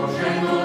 Boże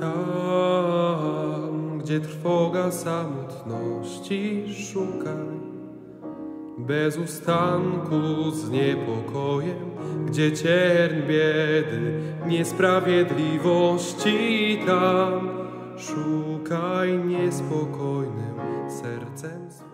Tam, gdzie trwoga samotności szukaj, bez ustanku z niepokojem, gdzie cierń biedy, niesprawiedliwości tam, szukaj niespokojnym sercem.